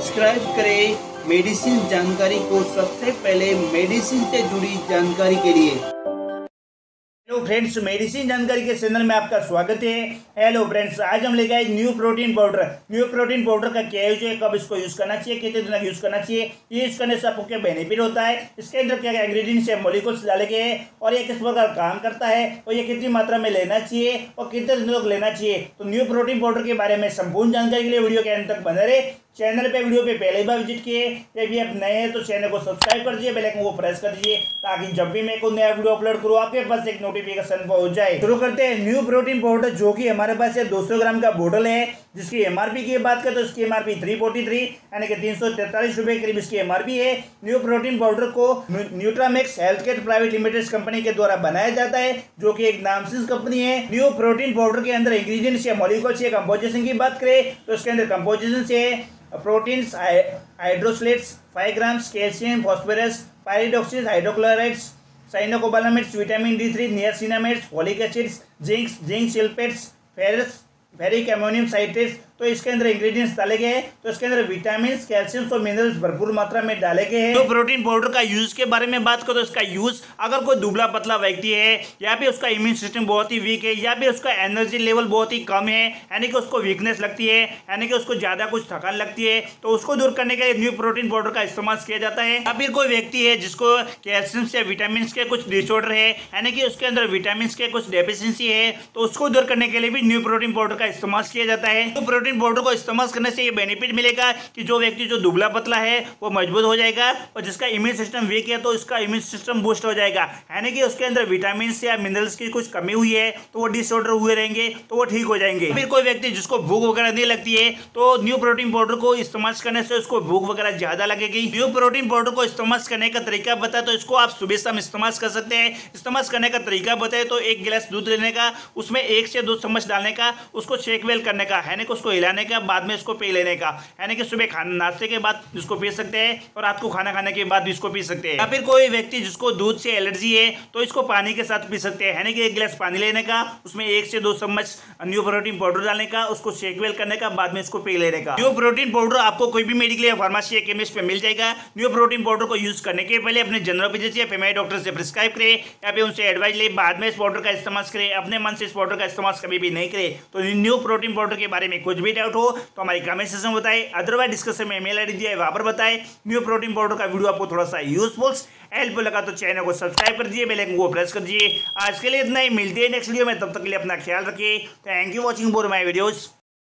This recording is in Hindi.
सब्सक्राइब करें मेडिसिन जानकारी को सबसे पहले मेडिसिन से जुड़ी जानकारी के लिए। हेलो फ्रेंड्स मेडिसिन जानकारी के चैनल में आपका स्वागत है। हेलो फ्रेंड्स आज हम लेके आए new protein powder new protein powder का क्या यूज़ है, कब इसको यूज़ करना चाहिए, कितने दिन तक यूज़ करना चाहिए, ये यूज़ करने से आपको क्या बेनिफिट होता है, इसके अंदर क्या क्या इंग्रेडिएंट्स है मोलिकुल्स डाले गए हैं, और ये किस प्रकार काम करता है, और ये कितनी मात्रा में लेना चाहिए, और कितने दिन तक लेना चाहिए। तो न्यू प्रोटीन पाउडर के बारे में संपूर्ण जानकारी के लिए वीडियो के अंत तक बने रहे। चैनल पे, वीडियो पे पहले बार विज़िट किए यदि आप नए हैं तो चैनल को सब्सक्राइब कर दीजिए, बेल आइकन को प्रेस कर दीजिए, ताकि जब भी मैं कोई नया वीडियो अपलोड करूँ, आपके पास एक नोटिफिकेशन पहुँच जाए। शुरू करते हैं न्यू प्रोटीन पाउडर जो कि हमारे पास है 200 ग्राम का बोतल है, जिसकी एमआरपी की बात करें तो इसकी फोर्टी थ्री यानी कि तीन सौ तैंतालीस रुपए करीब इसकी एमआरपी है। न्यू प्रोटीन पाउडर को Nutramex health care private limited company के द्वारा बनाया जाता है, जो कि एक नामसिस कंपनी है। न्यू प्रोटीन पाउडर के अंदर इंग्रीडियंट्स या मॉलिक्यूल्स या कंपोजिशन की बात करें तो इसके अंदर कंपोजिशन से proteins hydrolysates five grams calcium phosphorus pyridoxine hydrochlorides cyanocobalamates vitamin D three niacinamides folic acids zincs zinc sulphates ferrous ferric ammonium citrates तो इसके अंदर इंग्रेडिएंट्स डाले गए हैं। तो इसके अंदर विटामिन कैल्शियम और मिनरल्स भरपूर मात्रा में डाले गए हैं। तो प्रोटीन पाउडर का यूज़ के बारे में बात करो तो इसका यूज़ अगर कोई दुबला पतला व्यक्ति है, या फिर उसका इम्यून सिस्टम बहुत ही वीक है, या फिर उसका एनर्जी लेवल बहुत ही कम है, यानी कि उसको वीकनेस लगती है, यानी कि उसको ज़्यादा कुछ थकान लगती है तो उसको दूर करने के लिए न्यू प्रोटीन पाउडर का इस्तेमाल किया जाता है। या फिर कोई व्यक्ति है जिसको कैल्शियम या विटामिन के कुछ डिसऑर्डर है, यानी कि उसके अंदर विटामिन के कुछ डेफिशिएंसी है तो उसको दूर करने के लिए भी न्यू प्रोटीन पाउडर का इस्तेमाल किया जाता है। न्यू प्रोटीन पाउडर को इस्तेमाल करने से ये बेनिफिट मिलेगा कि जो व्यक्ति जो दुबला पतला है, वो मज़बूत हो जाएगा और जिसका इम्यून सिस्टम वीक है तो उसका इम्यून सिस्टम बूस्ट हो जाएगा। यानी कि उसके अंदर विटामिन या मिनरल्स की कुछ कमी हुई है तो वो डिसऑर्डर हुए रहेंगे तो वो ठीक हो जाएँगे। फिर कोई व्यक्ति जिसको भूख वगैरह नहीं लगती है तो न्यू प्रोटीन पाउडर को इस्तेमाल करने से उसको भूख वगैरह ज़्यादा लगेगी। न्यू प्रोटीन पाउडर को इस्तेमाल करने का तरीका बताए तो इसको आप सुबह शाम इस्तेमाल कर सकते हैं। इस्तेमाल करने का तरीका बताए तो एक गिलास दूध लेने का, उसमें एक से दो चम्मच डालने का, उसको शेक वेल करने का, यानी कि उसको हिलाने का बाद में उसको पी लेने का। यानी कि सुबह खाना, नाश्ते के बाद इसको पी सकते हैं और रात को खाना खाने के बाद भी इसको पी सकते हैं। या फिर कोई व्यक्ति जिसको दूध से एलर्जी है तो इसको पानी के साथ पी सकते हैं। यानी कि एक गिलास पानी लेने का, उसमें एक से दो चम्मच न्यू प्रोटीन पाउडर डालने का, उसको शेकवेल करने का, बाद में इसको पी लेने का। न्यू प्रोटीन पाउडर आपको कोई भी मेडिकल या फार्मेसी या केमिस्ट पे मिल जाएगा। न्यू प्रोटीन पाउडर को यूज़ करने के पहले अपने जनरल फिजिशियन या फेमाई डॉक्टर से प्रिस्क्राइब करें, या फिर उनसे एडवाइस ले, बाद में इस पाउडर का इस्तेमाल करें, अपने मन से इस पाउडर का इस्तेमाल कभी भी नहीं करें। तो न्यू प्रोटीन पाउडर के बारे में कुछ भी डाउट हो तो हमारी कमेंट सेक्शन बताए। अदरवाइज़ डिस्कशन में मेल आई दिया है, वहाँ पर बताए। न्यू प्रोटीन पाउडर का वीडियो आपको थोड़ा सा यूजफुल हेल्पफुल लगा तो चैनल को सब्सक्राइब कर दिए बेलाइकन को प्रेस कर दिए आज के लिए इतना ही। मिलते हैं नेक्स्ट वीडियो में, तब तक के लिए अपना ख्याल रखिए। Thank you watching for my videos